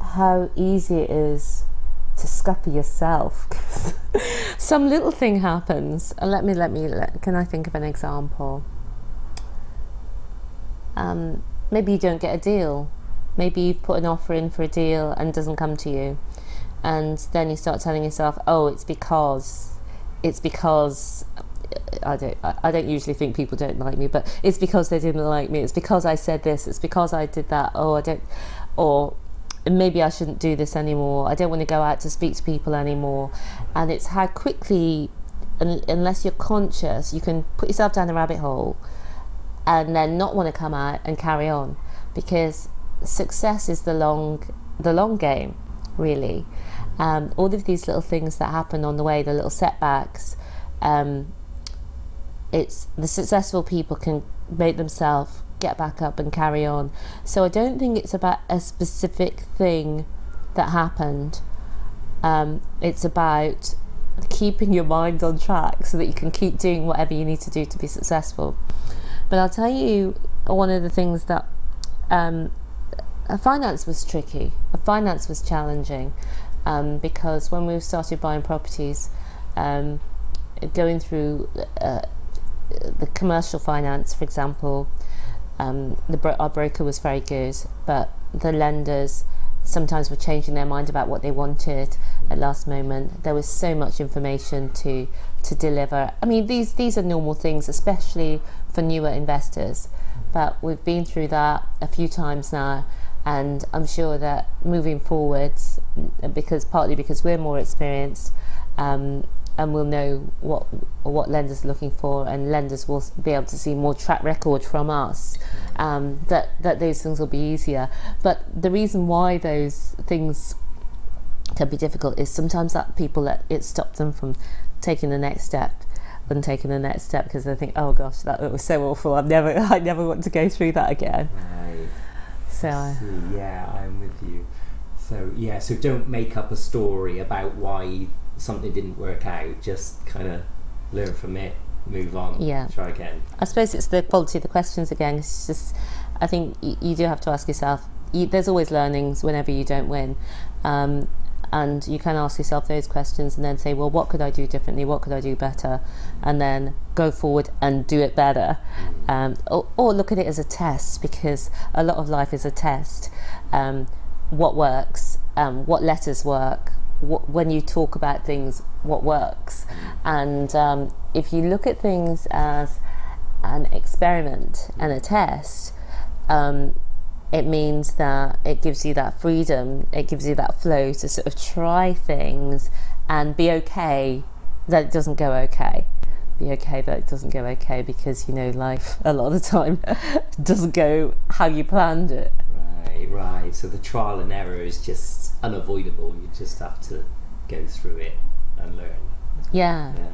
how easy it is to scupper yourself. *laughs* *laughs* Some little thing happens, let me let me let, can I think of an example? Um, maybe you don't get a deal. Maybe you've put an offer in for a deal and it doesn't come to you, and then you start telling yourself, "Oh, it's because, it's because." I don't. I don't usually think people don't like me, but it's because they didn't like me. It's because I said this. It's because I did that. Oh, I don't. Or maybe I shouldn't do this anymore. I don't want to go out to speak to people anymore. And it's how quickly, un- unless you're conscious, you can put yourself down a rabbit hole, and then not want to come out and carry on, because success is the long, the long game, really. Um, all of these little things that happen on the way, the little setbacks. Um, it's the successful people can make themselves get back up and carry on. So I don't think it's about a specific thing that happened. Um, it's about keeping your mind on track so that you can keep doing whatever you need to do to be successful. But I'll tell you one of the things that um, finance was tricky. Finance was challenging um, because when we started buying properties, um, going through uh, the commercial finance, for example, um, the our broker was very good, but the lenders sometimes were changing their mind about what they wanted at last moment. There was so much information to to deliver. I mean, these these are normal things, especially for newer investors. But we've been through that a few times now, and I'm sure that moving forwards, because partly because we're more experienced, um, and we'll know what what lenders are looking for, and lenders will be able to see more track record from us. Um, that that those things will be easier. But the reason why those things can be difficult is sometimes that people let it stop them from taking the next step and taking the next step because they think, oh gosh, that was so awful. I'm never, *laughs* I never want to go through that again. Right. So I. Yeah, I'm with you. So yeah, so don't make up a story about why something didn't work out. Just kind of learn from it, move on, Yeah. try again. I suppose it's the quality of the questions again. It's just, I think y- you do have to ask yourself. You, there's always learnings whenever you don't win, um, and you can ask yourself those questions and then say, well, what could I do differently? What could I do better? And then go forward and do it better, um, or, or look at it as a test because a lot of life is a test. Um, what works? Um, what letters work? When you talk about things, what works? And um, if you look at things as an experiment and a test, um, it means that it gives you that freedom, it gives you that flow to sort of try things and be okay that it doesn't go okay. Be okay that it doesn't go okay because you know life a lot of the time *laughs* doesn't go how you planned it. Right, right. So the trial and error is just unavoidable. You just have to go through it and learn. Yeah, Yeah.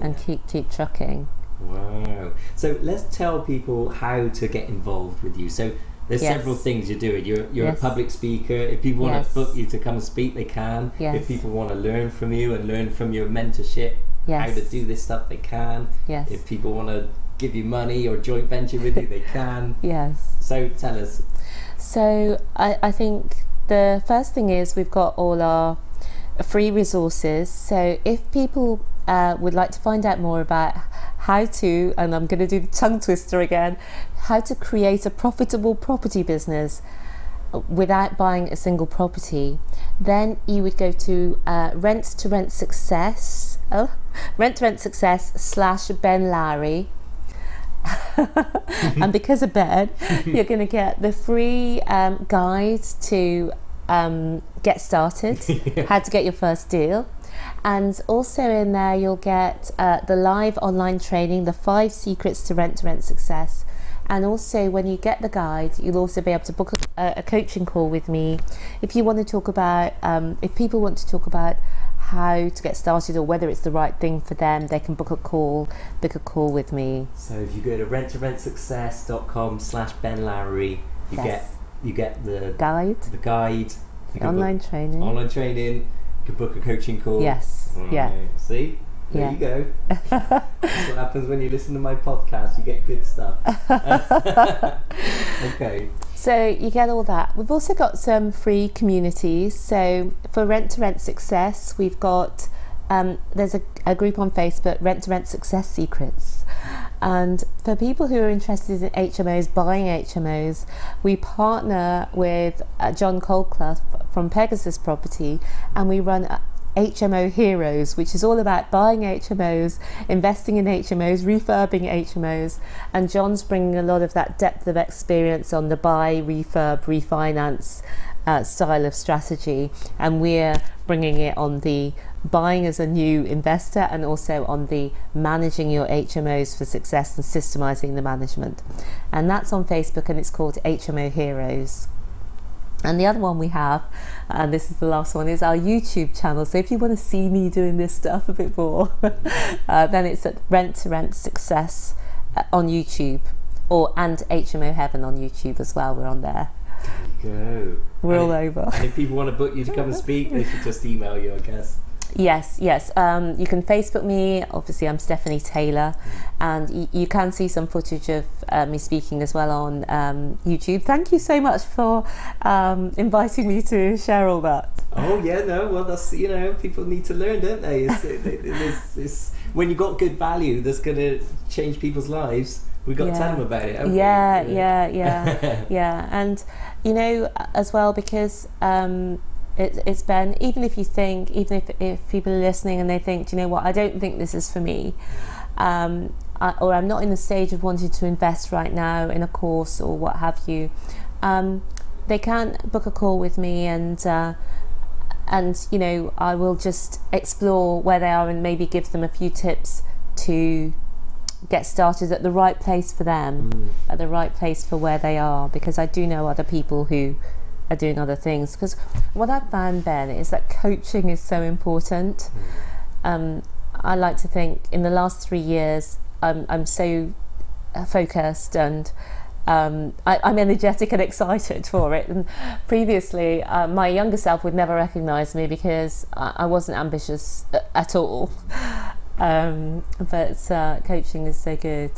and Yeah. keep keep trucking. Wow. So let's tell people how to get involved with you. So there's Yes. several things you're doing. You're you're Yes. a public speaker. If people want Yes. to book you to come and speak, they can. Yes. If people want to learn from you and learn from your mentorship, how to do this stuff, they can. Yes. If people want to give you money or joint venture with you, they can. *laughs* Yes. So tell us. So I, I think the first thing is we've got all our free resources. So if people uh, would like to find out more about how to, and I'm going to do the tongue twister again, how to create a profitable property business without buying a single property, then you would go to uh, rent to rent success, oh, *laughs* rent to rent success slash Ben Lowrey. *laughs* and because of Ben, *laughs* you're going to get the free um, guide to um, get started, *laughs* how to get your first deal. And also in there, you'll get uh, the live online training, the five secrets to rent to rent success. And also, when you get the guide, you'll also be able to book a, a coaching call with me. If you want to talk about, um, if people want to talk about how to get started or whether it's the right thing for them, they can book a call, book a call with me. So if you go to renttoRentSuccess.com slash Ben Lowrey, you Yes. get you get the Guide, the guide, can online book training. online training, you can book a coaching call. Yes, yeah. See? There Yeah. you go. *laughs* That's what happens when you listen to my podcast. You get good stuff. *laughs* *laughs* okay. So you get all that. We've also got some free communities. So for Rent to Rent Success, we've got um, there's a, a group on Facebook, Rent to Rent Success Secrets. And for people who are interested in HMOs, buying HMOs, we partner with uh, John Coldclough from Pegasus Property, and we run HMO Heroes, which is all about buying HMOs, investing in HMOs, refurbing HMOs, and John's bringing a lot of that depth of experience on the buy, refurb, refinance uh, style of strategy, and we're bringing it on the buying as a new investor and also on the managing your HMOs for success and systemizing the management. And that's on Facebook, and it's called HMO Heroes. And the other one we have, and this is the last one, is our YouTube channel. So if you want to see me doing this stuff a bit more, *laughs* uh, then it's at Rent to Rent Success uh, on YouTube, or and HMO Heaven on YouTube as well. We're on there. Go. We're all if- over. And if people want to book you to come and speak, they should just email you, I guess. Yes, yes. Um, you can Facebook me. Obviously, I'm Stephanie Taylor, and y- you can see some footage of uh, me speaking as well on um, YouTube. Thank you so much for um, inviting me to share all that. Oh yeah, no. Well, that's you know, people need to learn, don't they? It's, it, it, it's, it's, when you got good value, that's going to change people's lives. We got to tell them about it. we? Yeah, yeah, yeah, *laughs* yeah. And you know, as well, because um, it, it's been, even if you think, even if, if people are listening and they think, "Do you know what, I don't think this is for me, um, I, or I'm not in the stage of wanting to invest right now in a course or what have you, um, they can book a call with me and. Uh, and you know, I will just explore where they are and maybe give them a few tips to get started at the right place for them Mm. at the right place for where they are because I do know other people who are doing other things because what I've found Ben is that coaching is so important um, I like to think in the last three years I'm, I'm so uh, focused and um, I, I'm energetic and *laughs* excited for it. And previously, uh, my younger self would never recognise me because I, I wasn't ambitious at all. *laughs* Um, but uh, coaching is so good.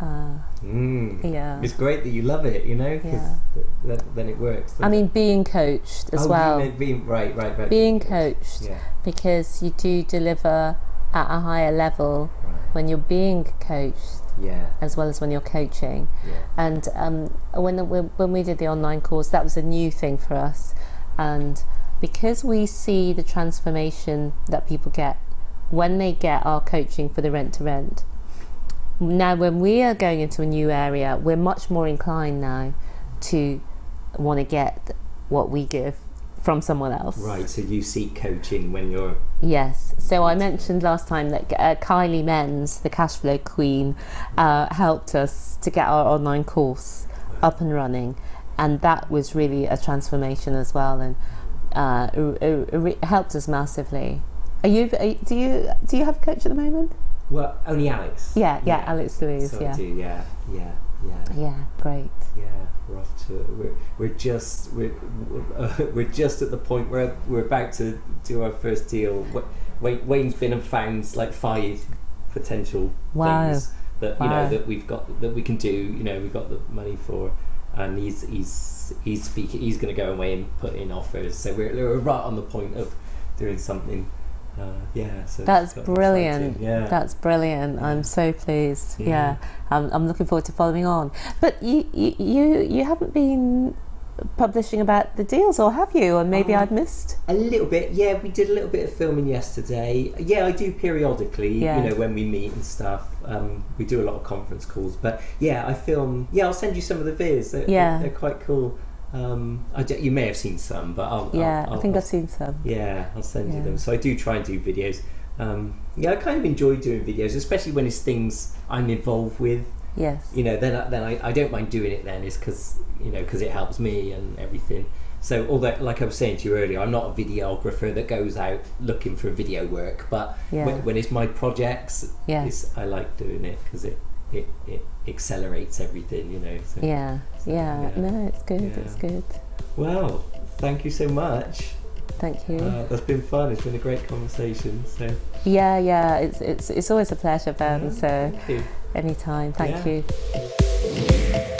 Uh, Mm. yeah. It's great that you love it, you know, because Yeah. th- th- then it works. I mean, being coached as oh, well. You meant being, right, right, right. being coached Yeah. because you do deliver at a higher level Right. when you're being coached Yeah. as well as when you're coaching. Yeah. And um, when, when when we did the online course, that was a new thing for us. And because we see the transformation that people get when they get our coaching for the rent to rent, now when we are going into a new area, we're much more inclined now to want to get what we give from someone else. Right. So you seek coaching when you're. Yes. So I mentioned last time that uh, Kylie Menz, the cash flow queen, uh, helped us to get our online course up and running, and that was really a transformation as well, and uh, it, it- it helped us massively. Are you? Are, you- do you? Do you have a coach at the moment? Well, only Alex. Yeah. Yeah. Alex Louise. So yeah. do. Yeah. Yeah. Yeah. Yeah. Great. Yeah, we're off to we're, we're just we're, uh, *laughs* we're just at the point where we're about to do our first deal. Wa- Wayne, Wayne's been and found like five potential Wow. things that you Wow. know that we've got that we can do. You know, we've got the money for, and he's he's he's speaking. He's going to go away and put in offers. So we're, we're right on the point of doing something. Uh, yeah, so That's brilliant. Yeah, That's brilliant. Yeah. I'm so pleased. Yeah, Yeah. I'm, I'm looking forward to following on. But you, you, you, haven't been publishing about the deals, or have you? Or maybe Um, I've missed. a little bit. Yeah, we did a little bit of filming yesterday. Yeah, I do periodically. Yeah. You know, when we meet and stuff. Um, we do a lot of conference calls. But yeah, I film. Yeah, I'll send you some of the vids. They're, Yeah. they're, quite cool. Um, I d- you may have seen some, but I'll. Yeah, I'll, I think I'll, I've seen some. Yeah, I'll send Yeah. you them. So I do try and do videos. Um, yeah, I kind of enjoy doing videos, especially when it's things I'm involved with. Yes. You know, then I- then I, I don't mind doing it. Then is because you know because it helps me and everything. So although, like I was saying to you earlier, I'm not a videographer that goes out looking for video work. But Yeah. when, when it's my projects, it's, I like doing it because it, it it accelerates everything. You know. So. Yeah, yeah. yeah. No, it's good. It's good. Well, thank you so much. Thank you. Uh, that's been fun. It's been a great conversation. So yeah, yeah. It's it's it's always a pleasure, Ben. Yeah, So thank you. anytime. Thank Yeah. you.